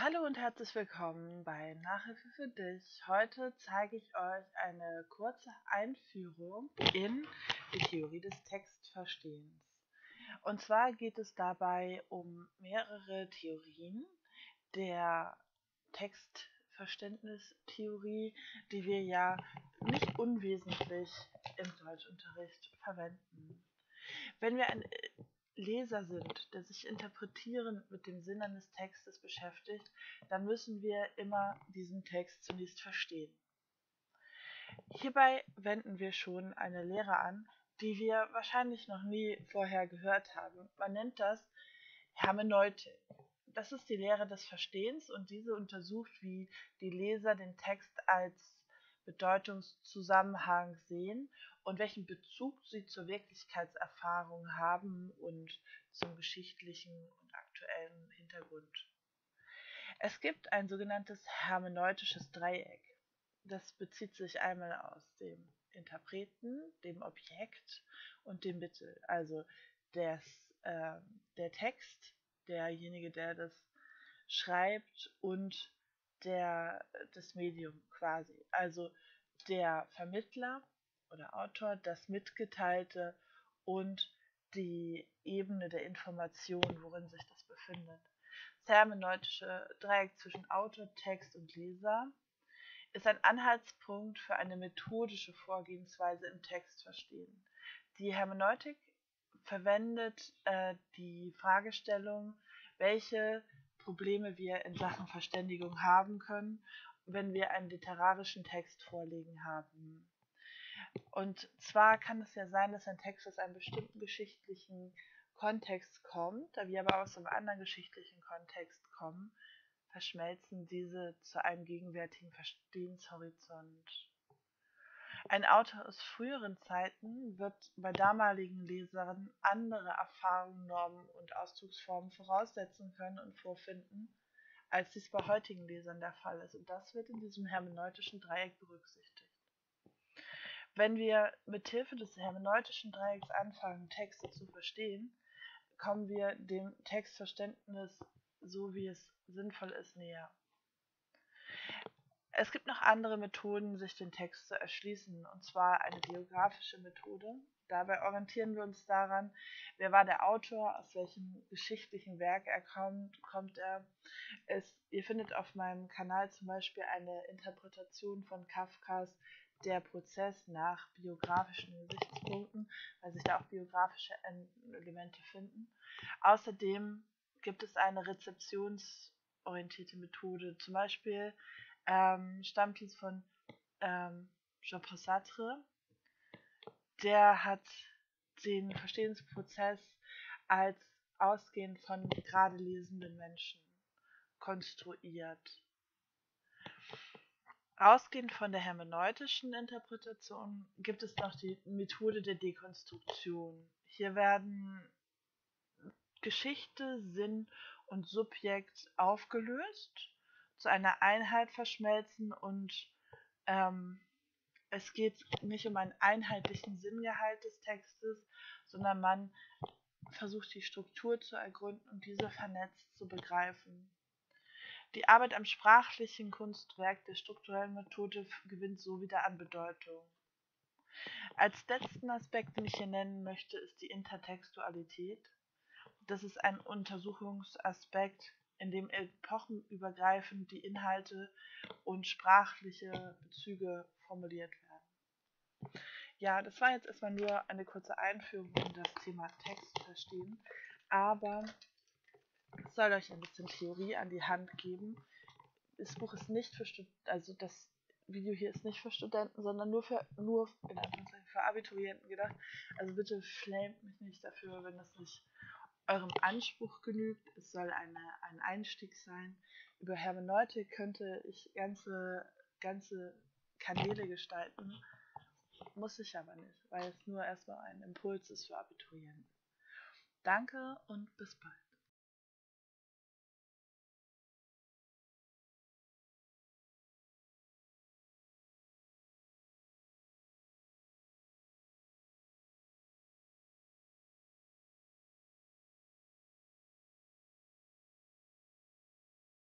Hallo und herzlich willkommen bei Nachhilfe für dich. Heute zeige ich euch eine kurze Einführung in die Theorie des Textverstehens. Und zwar geht es dabei um mehrere Theorien der Textverständnistheorie, die wir ja nicht unwesentlich im Deutschunterricht verwenden. Wenn wir ein Leser sind, der sich interpretierend mit dem Sinn eines Textes beschäftigt, dann müssen wir immer diesen Text zunächst verstehen. Hierbei wenden wir schon eine Lehre an, die wir wahrscheinlich noch nie vorher gehört haben. Man nennt das Hermeneutik. Das ist die Lehre des Verstehens und diese untersucht, wie die Leser den Text als Bedeutungszusammenhang sehen und welchen Bezug sie zur Wirklichkeitserfahrung haben und zum geschichtlichen und aktuellen Hintergrund. Es gibt ein sogenanntes hermeneutisches Dreieck. Das bezieht sich einmal aus dem Interpreten, dem Objekt und dem Mittel. Also des, äh, der Text, derjenige, der das schreibt und der, das Medium quasi. Also der Vermittler oder Autor, das Mitgeteilte und die Ebene der Information, worin sich das befindet. Das hermeneutische Dreieck zwischen Autor, Text und Leser ist ein Anhaltspunkt für eine methodische Vorgehensweise im Textverstehen. Die Hermeneutik verwendet äh, die Fragestellung, welche Probleme wir in Sachen Verständigung haben können, wenn wir einen literarischen Text vorliegen haben. Und zwar kann es ja sein, dass ein Text aus einem bestimmten geschichtlichen Kontext kommt, da wir aber aus einem anderen geschichtlichen Kontext kommen, verschmelzen diese zu einem gegenwärtigen Verstehenshorizont. Ein Autor aus früheren Zeiten wird bei damaligen Lesern andere Erfahrungen, Normen und Ausdrucksformen voraussetzen können und vorfinden, als dies bei heutigen Lesern der Fall ist. Und das wird in diesem hermeneutischen Dreieck berücksichtigt. Wenn wir mit Hilfe des hermeneutischen Dreiecks anfangen, Texte zu verstehen, kommen wir dem Textverständnis, so wie es sinnvoll ist, näher. Es gibt noch andere Methoden, sich den Text zu erschließen, und zwar eine biografische Methode. Dabei orientieren wir uns daran, wer war der Autor, aus welchem geschichtlichen Werk er kommt, kommt er. Es, ihr findet auf meinem Kanal zum Beispiel eine Interpretation von Kafkas Der Prozess nach biografischen Gesichtspunkten, weil sich da auch biografische Elemente finden. Außerdem gibt es eine rezeptionsorientierte Methode, zum Beispiel ähm, stammt dies von ähm, Jean-Paul Sartre. Der hat den Verstehensprozess als ausgehend von gerade lesenden Menschen konstruiert. Ausgehend von der hermeneutischen Interpretation gibt es noch die Methode der Dekonstruktion. Hier werden Geschichte, Sinn und Subjekt aufgelöst zu einer Einheit verschmelzen und ähm, es geht nicht um einen einheitlichen Sinngehalt des Textes, sondern man versucht die Struktur zu ergründen und diese vernetzt zu begreifen. Die Arbeit am sprachlichen Kunstwerk der strukturellen Methode gewinnt so wieder an Bedeutung. Als letzten Aspekt, den ich hier nennen möchte, ist die Intertextualität. Das ist ein Untersuchungsaspekt, in dem epochenübergreifend die Inhalte und sprachliche Bezüge formuliert werden. Ja, das war jetzt erstmal nur eine kurze Einführung in das Thema Text verstehen, aber es soll euch ein bisschen Theorie an die Hand geben. Das Buch ist nicht für Studenten, also das Video hier ist nicht für Studenten, sondern nur für nur für Abiturienten gedacht. Also bitte flamet mich nicht dafür, wenn das nicht eurem Anspruch genügt. Es soll eine, ein Einstieg sein. Über Hermeneutik könnte ich ganze, ganze Kanäle gestalten. Muss ich aber nicht, weil es nur erstmal ein Impuls ist für Abiturienten. Danke und bis bald.